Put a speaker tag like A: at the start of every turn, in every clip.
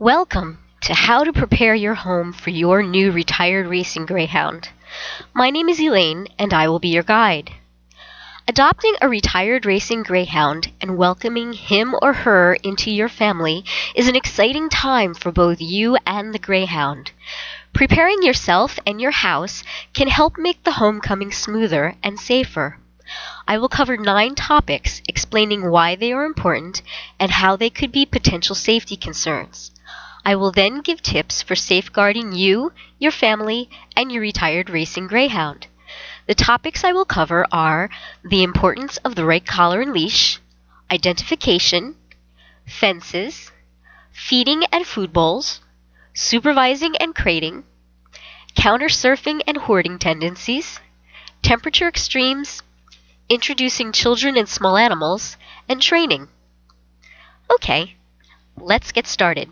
A: Welcome to How to Prepare Your Home for Your New Retired Racing Greyhound. My name is Elaine and I will be your guide. Adopting a retired racing greyhound and welcoming him or her into your family is an exciting time for both you and the greyhound. Preparing yourself and your house can help make the homecoming smoother and safer. I will cover nine topics explaining why they are important and how they could be potential safety concerns. I will then give tips for safeguarding you, your family, and your retired racing greyhound. The topics I will cover are the importance of the right collar and leash, identification, fences, feeding and food bowls, supervising and crating, counter surfing and hoarding tendencies, temperature extremes, introducing children and small animals, and training. Okay, let's get started.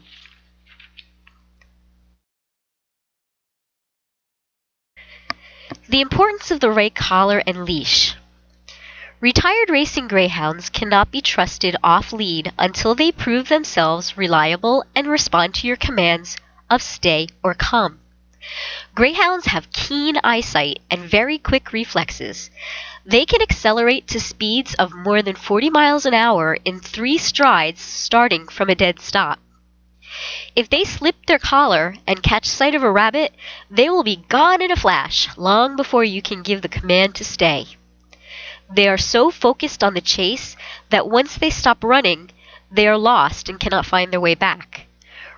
A: The importance of the right collar and leash. Retired racing greyhounds cannot be trusted off lead until they prove themselves reliable and respond to your commands of stay or come. Greyhounds have keen eyesight and very quick reflexes. They can accelerate to speeds of more than 40 miles an hour in three strides starting from a dead stop. If they slip their collar and catch sight of a rabbit, they will be gone in a flash, long before you can give the command to stay. They are so focused on the chase that once they stop running, they are lost and cannot find their way back.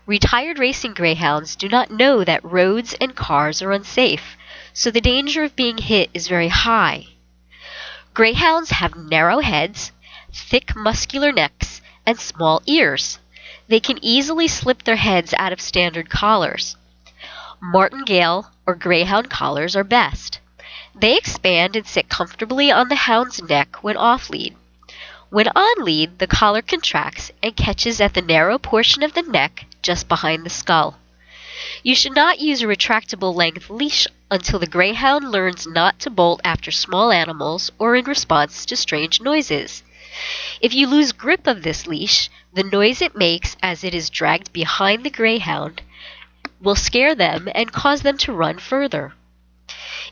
A: Retired racing greyhounds do not know that roads and cars are unsafe, so the danger of being hit is very high. Greyhounds have narrow heads, thick muscular necks, and small ears. They can easily slip their heads out of standard collars. Martingale or greyhound collars are best. They expand and sit comfortably on the hound's neck when off lead. When on lead, the collar contracts and catches at the narrow portion of the neck just behind the skull. You should not use a retractable length leash until the greyhound learns not to bolt after small animals or in response to strange noises. If you lose grip of this leash, the noise it makes as it is dragged behind the greyhound will scare them and cause them to run further.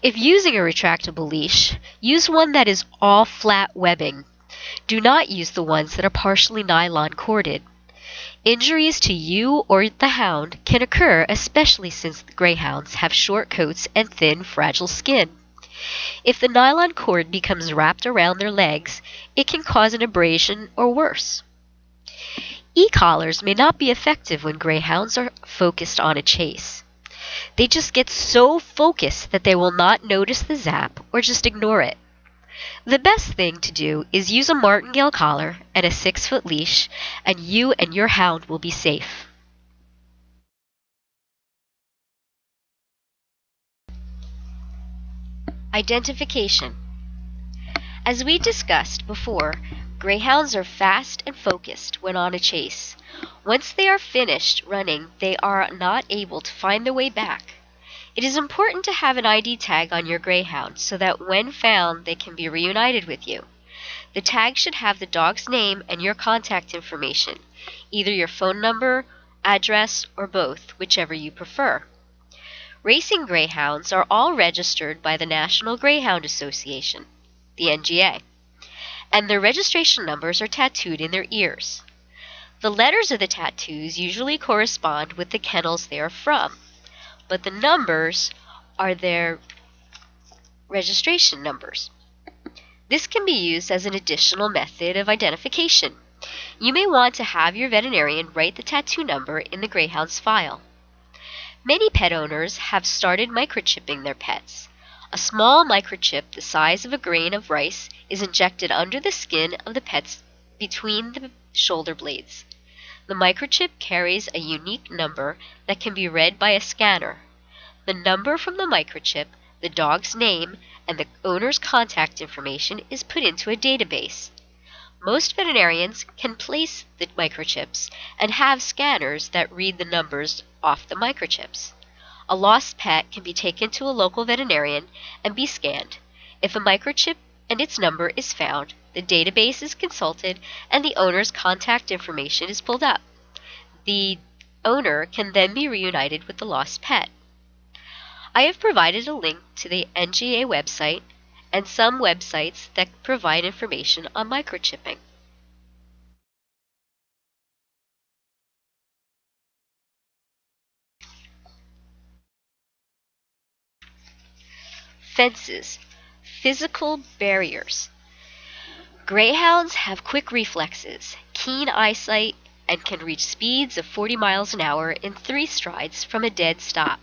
A: If using a retractable leash, use one that is all flat webbing. Do not use the ones that are partially nylon corded. Injuries to you or the hound can occur especially since greyhounds have short coats and thin, fragile skin. If the nylon cord becomes wrapped around their legs, it can cause an abrasion or worse. E-collars may not be effective when greyhounds are focused on a chase. They just get so focused that they will not notice the zap or just ignore it. The best thing to do is use a martingale collar and a six foot leash, and you and your hound will be safe. Identification. As we discussed before, greyhounds are fast and focused when on a chase. Once they are finished running, they are not able to find their way back. It is important to have an ID tag on your greyhound so that when found they can be reunited with you. The tag should have the dog's name and your contact information, either your phone number, address, or both, whichever you prefer. Racing greyhounds are all registered by the National Greyhound Association, the NGA, and their registration numbers are tattooed in their ears. The letters of the tattoos usually correspond with the kennels they are from, but the numbers are their registration numbers. This can be used as an additional method of identification. You may want to have your veterinarian write the tattoo number in the greyhound's file. Many pet owners have started microchipping their pets. A small microchip the size of a grain of rice is injected under the skin of the pets between the shoulder blades. The microchip carries a unique number that can be read by a scanner. The number from the microchip, the dog's name, and the owner's contact information is put into a database. Most veterinarians can place the microchips and have scanners that read the numbers off the microchips. A lost pet can be taken to a local veterinarian and be scanned. If a microchip and its number is found, the database is consulted and the owner's contact information is pulled up. The owner can then be reunited with the lost pet. I have provided a link to the NGA website and some websites that provide information on microchipping. Fences, physical barriers. Greyhounds have quick reflexes, keen eyesight, and can reach speeds of 40 miles an hour in three strides from a dead stop.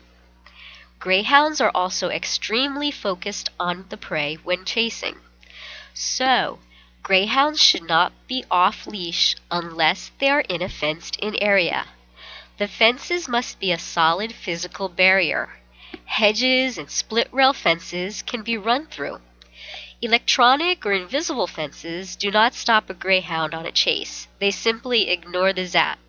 A: Greyhounds are also extremely focused on the prey when chasing. So, greyhounds should not be off leash unless they are in a fenced in area. The fences must be a solid physical barrier. Hedges and split rail fences can be run through. Electronic or invisible fences do not stop a greyhound on a chase. They simply ignore the zap.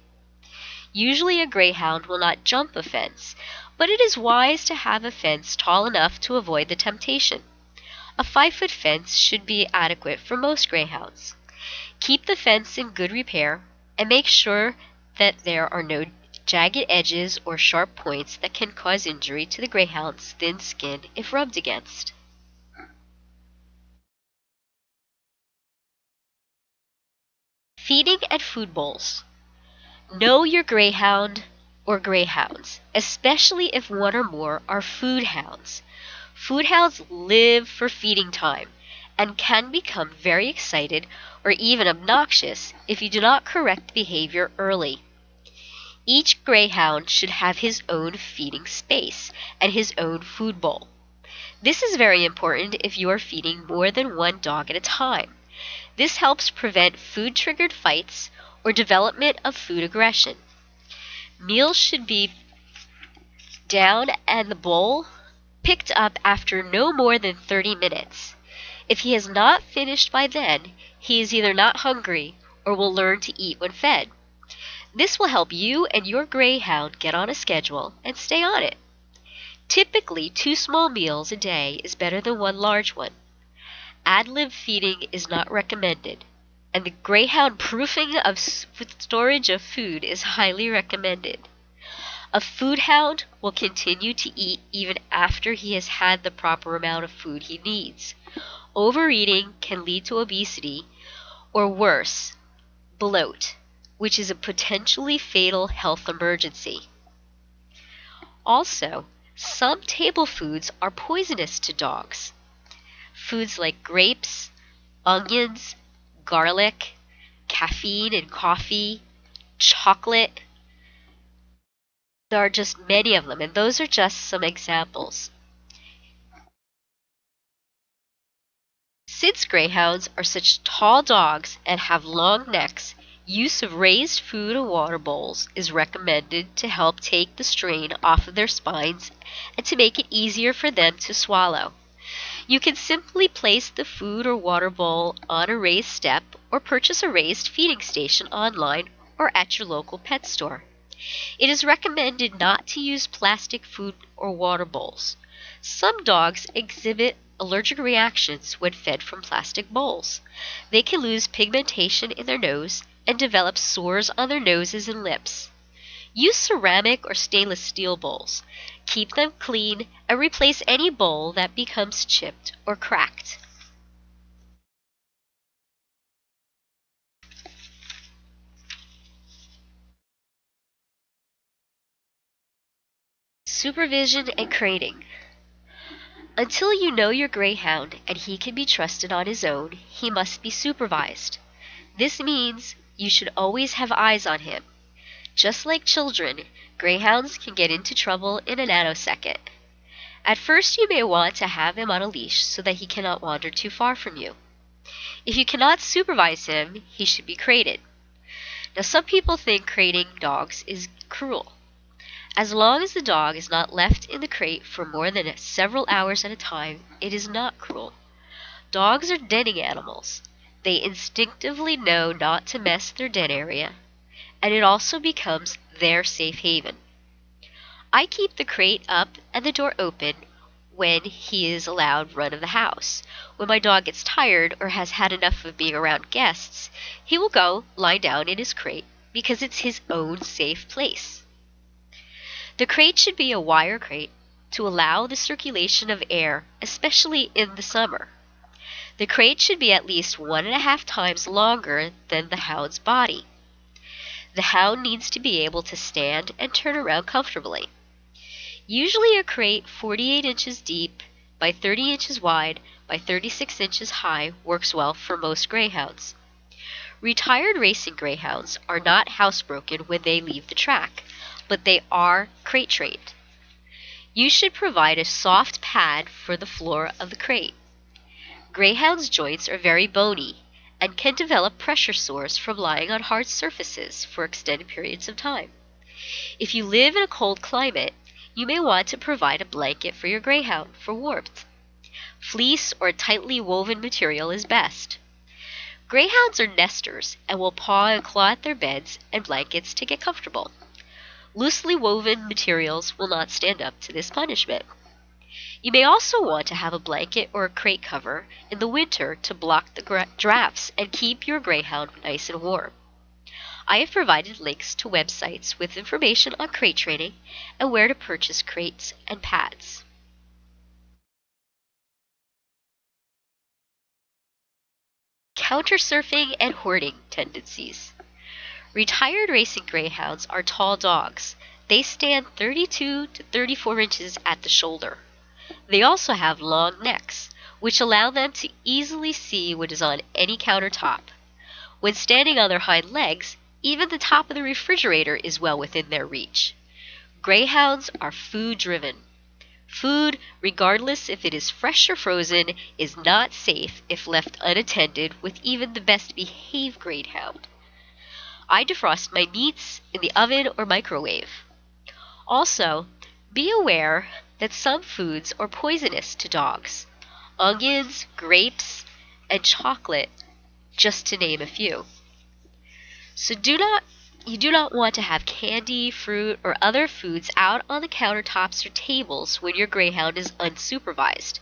A: Usually a greyhound will not jump a fence, but it is wise to have a fence tall enough to avoid the temptation. A 5-foot fence should be adequate for most greyhounds. Keep the fence in good repair and make sure that there are no jagged edges or sharp points that can cause injury to the greyhound's thin skin if rubbed against. Feeding at food bowls. Know your greyhound or greyhounds, especially if one or more are food hounds. Food hounds live for feeding time and can become very excited or even obnoxious if you do not correct behavior early. Each greyhound should have his own feeding space and his own food bowl. This is very important if you are feeding more than one dog at a time. This helps prevent food-triggered fights or development of food aggression. Meals should be down and the bowl picked up after no more than 30 minutes. If he has not finished by then, he is either not hungry or will learn to eat when fed. This will help you and your greyhound get on a schedule and stay on it. Typically, two small meals a day is better than one large one. Ad lib feeding is not recommended, and the greyhound proofing of storage of food is highly recommended. A food hound will continue to eat even after he has had the proper amount of food he needs. Overeating can lead to obesity, or worse, bloat which is a potentially fatal health emergency. Also, some table foods are poisonous to dogs. Foods like grapes, onions, garlic, caffeine and coffee, chocolate. There are just many of them, and those are just some examples. Since greyhounds are such tall dogs and have long necks, Use of raised food and water bowls is recommended to help take the strain off of their spines and to make it easier for them to swallow. You can simply place the food or water bowl on a raised step or purchase a raised feeding station online or at your local pet store. It is recommended not to use plastic food or water bowls. Some dogs exhibit allergic reactions when fed from plastic bowls. They can lose pigmentation in their nose and develop sores on their noses and lips. Use ceramic or stainless steel bowls. Keep them clean and replace any bowl that becomes chipped or cracked. Supervision and crating. Until you know your greyhound and he can be trusted on his own, he must be supervised. This means you should always have eyes on him. Just like children, greyhounds can get into trouble in a nanosecond. At first you may want to have him on a leash so that he cannot wander too far from you. If you cannot supervise him, he should be crated. Now some people think crating dogs is cruel. As long as the dog is not left in the crate for more than several hours at a time, it is not cruel. Dogs are denning animals. They instinctively know not to mess their den area, and it also becomes their safe haven. I keep the crate up and the door open when he is allowed run of the house. When my dog gets tired or has had enough of being around guests, he will go lie down in his crate because it's his own safe place. The crate should be a wire crate to allow the circulation of air, especially in the summer. The crate should be at least one and a half times longer than the hound's body. The hound needs to be able to stand and turn around comfortably. Usually a crate 48 inches deep by 30 inches wide by 36 inches high works well for most greyhounds. Retired racing greyhounds are not housebroken when they leave the track, but they are crate trained. You should provide a soft pad for the floor of the crate. Greyhounds' joints are very bony and can develop pressure sores from lying on hard surfaces for extended periods of time. If you live in a cold climate, you may want to provide a blanket for your greyhound for warmth. Fleece or tightly woven material is best. Greyhounds are nesters and will paw and claw at their beds and blankets to get comfortable. Loosely woven materials will not stand up to this punishment. You may also want to have a blanket or a crate cover in the winter to block the drafts and keep your greyhound nice and warm. I have provided links to websites with information on crate training and where to purchase crates and pads. Countersurfing and hoarding tendencies. Retired racing greyhounds are tall dogs. They stand 32 to 34 inches at the shoulder. They also have long necks, which allow them to easily see what is on any countertop. When standing on their hind legs, even the top of the refrigerator is well within their reach. Greyhounds are food driven. Food, regardless if it is fresh or frozen, is not safe if left unattended with even the best behaved greyhound. I defrost my meats in the oven or microwave. Also, be aware that some foods are poisonous to dogs. Onions, grapes, and chocolate, just to name a few. So do not you do not want to have candy, fruit, or other foods out on the countertops or tables when your greyhound is unsupervised.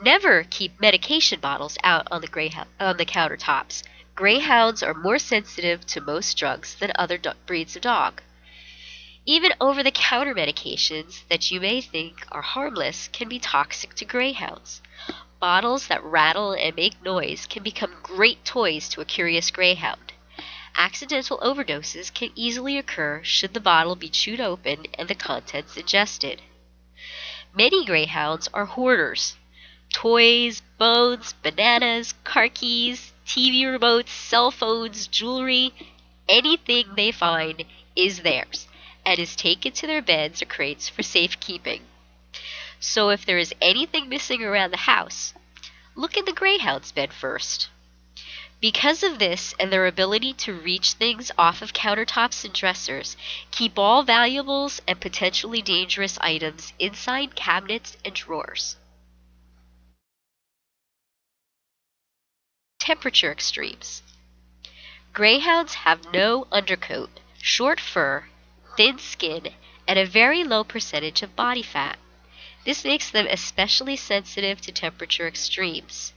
A: Never keep medication bottles out on the greyhound on the countertops. Greyhounds are more sensitive to most drugs than other breeds of dog. Even over the counter medications that you may think are harmless can be toxic to greyhounds. Bottles that rattle and make noise can become great toys to a curious greyhound. Accidental overdoses can easily occur should the bottle be chewed open and the contents ingested. Many greyhounds are hoarders. Toys, bones, bananas, car keys, TV remotes, cell phones, jewelry, anything they find is theirs and is taken to their beds or crates for safekeeping. So if there is anything missing around the house, look in the greyhound's bed first. Because of this and their ability to reach things off of countertops and dressers, keep all valuables and potentially dangerous items inside cabinets and drawers. Temperature extremes. Greyhounds have no undercoat, short fur, thin skin, and a very low percentage of body fat. This makes them especially sensitive to temperature extremes.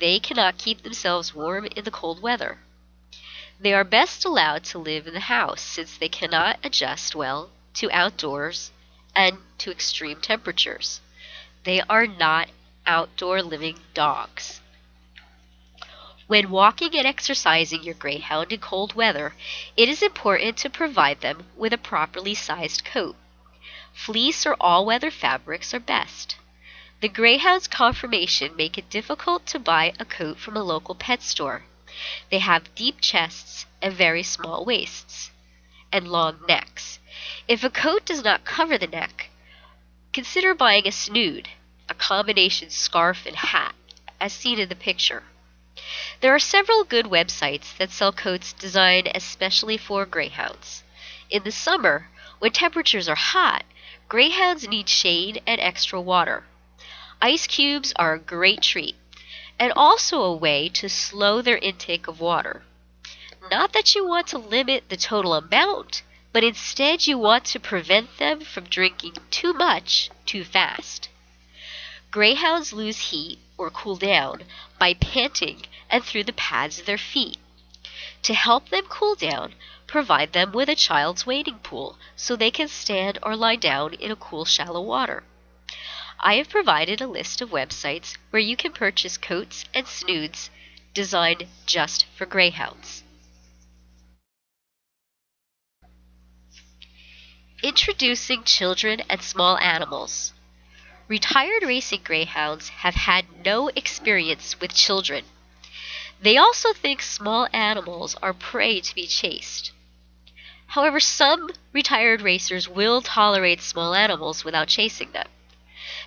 A: They cannot keep themselves warm in the cold weather. They are best allowed to live in the house since they cannot adjust well to outdoors and to extreme temperatures. They are not outdoor living dogs. When walking and exercising your greyhound in cold weather, it is important to provide them with a properly sized coat. Fleece or all weather fabrics are best. The Greyhound's conformation make it difficult to buy a coat from a local pet store. They have deep chests and very small waists, and long necks. If a coat does not cover the neck, consider buying a snood, a combination scarf and hat, as seen in the picture. There are several good websites that sell coats designed especially for greyhounds. In the summer, when temperatures are hot, greyhounds need shade and extra water. Ice cubes are a great treat, and also a way to slow their intake of water. Not that you want to limit the total amount, but instead you want to prevent them from drinking too much too fast. Greyhounds lose heat or cool down by panting and through the pads of their feet. To help them cool down, provide them with a child's wading pool so they can stand or lie down in a cool, shallow water. I have provided a list of websites where you can purchase coats and snoods designed just for greyhounds. Introducing children and small animals. Retired racing greyhounds have had no experience with children. They also think small animals are prey to be chased. However, some retired racers will tolerate small animals without chasing them.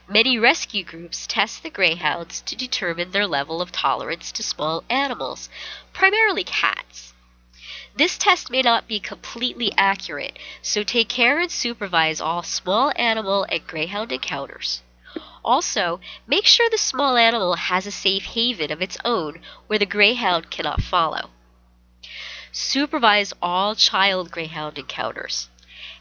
A: Many rescue groups test the greyhounds to determine their level of tolerance to small animals, primarily cats. This test may not be completely accurate, so take care and supervise all small animal and greyhound encounters. Also, make sure the small animal has a safe haven of its own where the greyhound cannot follow. Supervise all child greyhound encounters.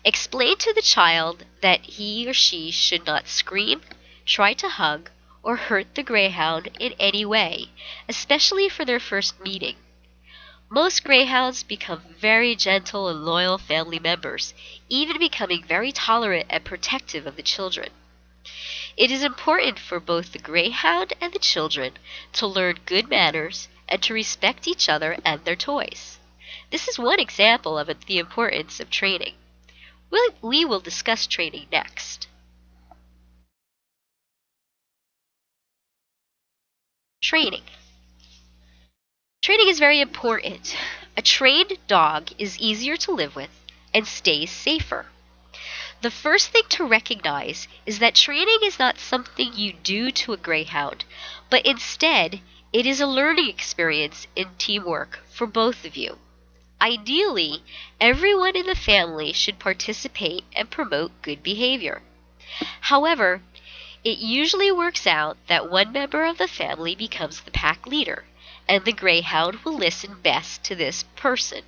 A: Explain to the child that he or she should not scream, try to hug, or hurt the greyhound in any way, especially for their first meeting. Most greyhounds become very gentle and loyal family members, even becoming very tolerant and protective of the children. It is important for both the greyhound and the children to learn good manners and to respect each other and their toys. This is one example of the importance of training. We will discuss training next. Training. Training is very important. A trained dog is easier to live with and stays safer. The first thing to recognize is that training is not something you do to a greyhound, but instead it is a learning experience in teamwork for both of you. Ideally, everyone in the family should participate and promote good behavior. However, it usually works out that one member of the family becomes the pack leader, and the greyhound will listen best to this person.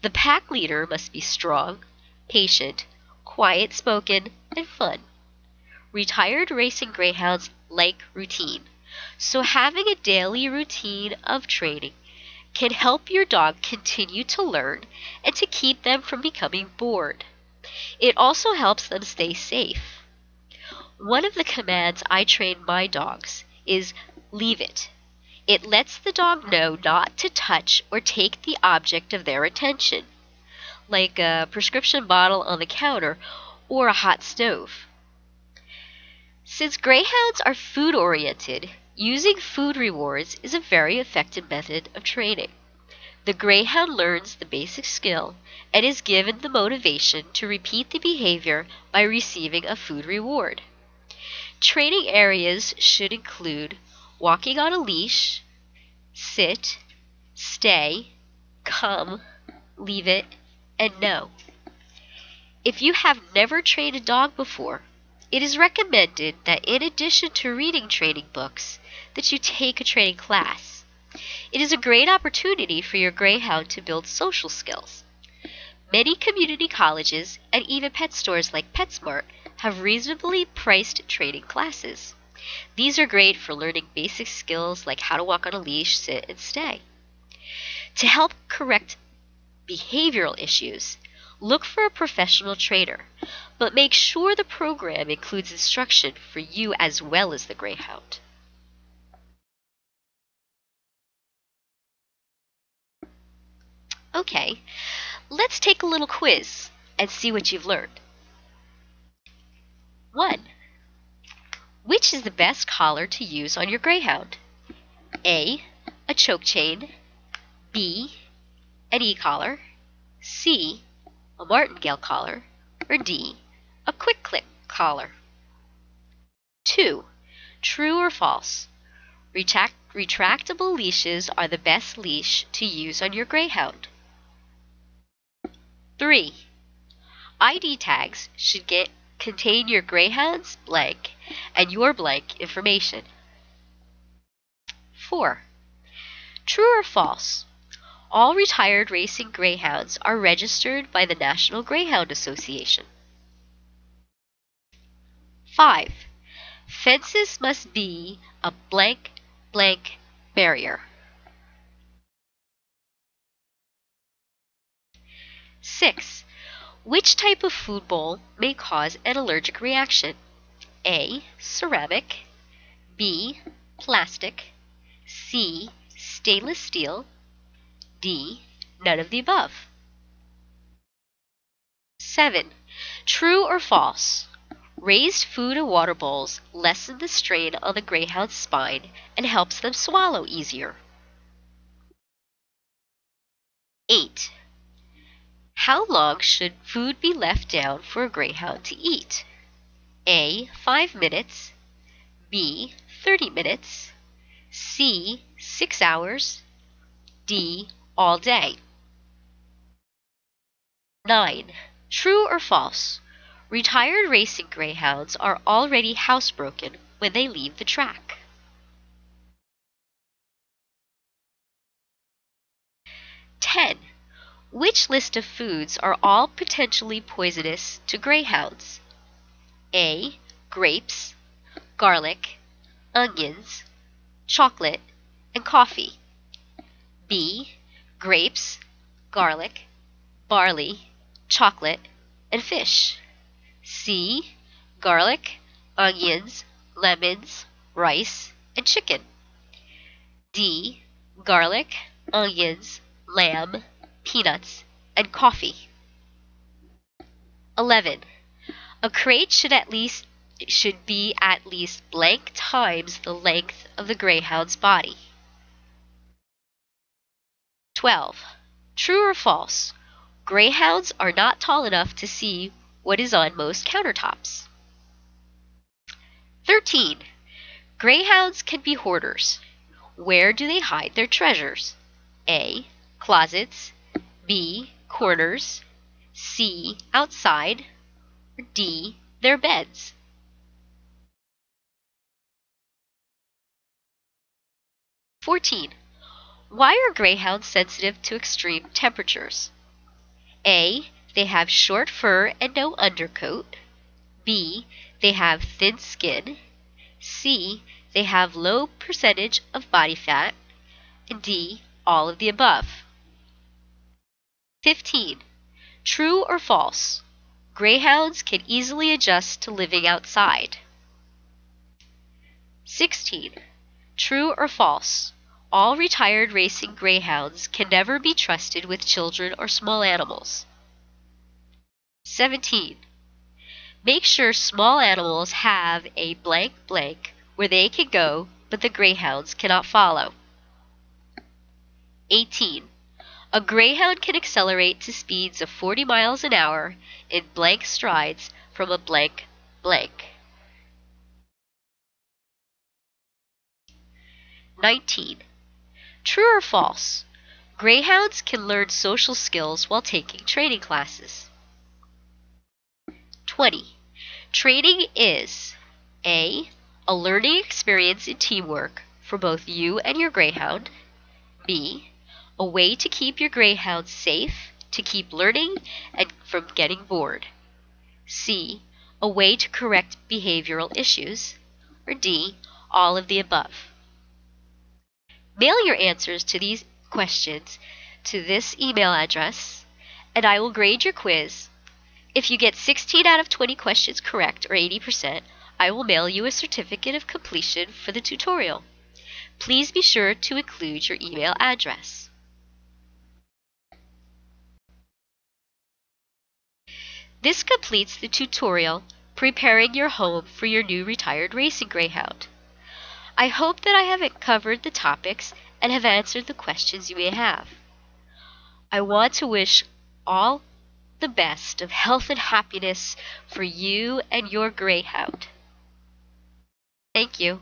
A: The pack leader must be strong, patient, quiet spoken, and fun. Retired racing greyhounds like routine, so having a daily routine of training can help your dog continue to learn and to keep them from becoming bored. It also helps them stay safe. One of the commands I train my dogs is leave it. It lets the dog know not to touch or take the object of their attention, like a prescription bottle on the counter or a hot stove. Since greyhounds are food oriented, Using food rewards is a very effective method of training. The greyhound learns the basic skill and is given the motivation to repeat the behavior by receiving a food reward. Training areas should include walking on a leash, sit, stay, come, leave it, and no. If you have never trained a dog before, it is recommended that in addition to reading training books, that you take a training class. It is a great opportunity for your greyhound to build social skills. Many community colleges and even pet stores like PetSmart have reasonably priced training classes. These are great for learning basic skills like how to walk on a leash, sit, and stay. To help correct behavioral issues, look for a professional trainer, but make sure the program includes instruction for you as well as the greyhound. Okay, let's take a little quiz and see what you've learned. 1. Which is the best collar to use on your greyhound? A. A choke chain. B. An e-collar. C. A martingale collar. Or D. A quick click collar. 2. True or false? Retract retractable leashes are the best leash to use on your greyhound. 3. ID tags should get contain your greyhound's blank and your blank information. 4. True or false? All retired racing greyhounds are registered by the National Greyhound Association. 5. Fences must be a blank blank barrier. 6. Which type of food bowl may cause an allergic reaction? A. Ceramic B. Plastic C. Stainless steel D. None of the above. 7. True or false? Raised food and water bowls lessen the strain on the greyhound's spine and helps them swallow easier. 8. How long should food be left down for a greyhound to eat? A. 5 minutes B. 30 minutes C. 6 hours D. All day 9. True or false? Retired racing greyhounds are already housebroken when they leave the track. Ten. Which list of foods are all potentially poisonous to greyhounds? A. Grapes, garlic, onions, chocolate, and coffee. B. Grapes, garlic, barley, chocolate, and fish. C. Garlic, onions, lemons, rice, and chicken. D. Garlic, onions, lamb, peanuts, and coffee. 11. A crate should at least should be at least blank times the length of the greyhound's body. 12. True or false? Greyhounds are not tall enough to see what is on most countertops. 13. Greyhounds can be hoarders. Where do they hide their treasures? A. Closets. B. Corners. C. Outside. D. Their beds. Fourteen. Why are greyhounds sensitive to extreme temperatures? A. They have short fur and no undercoat. B. They have thin skin. C. They have low percentage of body fat. And D. All of the above. 15. True or false? Greyhounds can easily adjust to living outside. 16. True or false? All retired racing greyhounds can never be trusted with children or small animals. 17. Make sure small animals have a blank blank where they can go, but the greyhounds cannot follow. 18. A greyhound can accelerate to speeds of 40 miles an hour in blank strides from a blank blank. 19. True or false? Greyhounds can learn social skills while taking training classes. 20. Training is A. A learning experience in teamwork for both you and your greyhound. B. A way to keep your greyhound safe, to keep learning, and from getting bored. C. A way to correct behavioral issues. Or D. All of the above. Mail your answers to these questions to this email address, and I will grade your quiz if you get 16 out of 20 questions correct, or 80%, I will mail you a certificate of completion for the tutorial. Please be sure to include your email address. This completes the tutorial preparing your home for your new retired racing greyhound. I hope that I have covered the topics and have answered the questions you may have. I want to wish all the best of health and happiness for you and your greyhound. Thank you.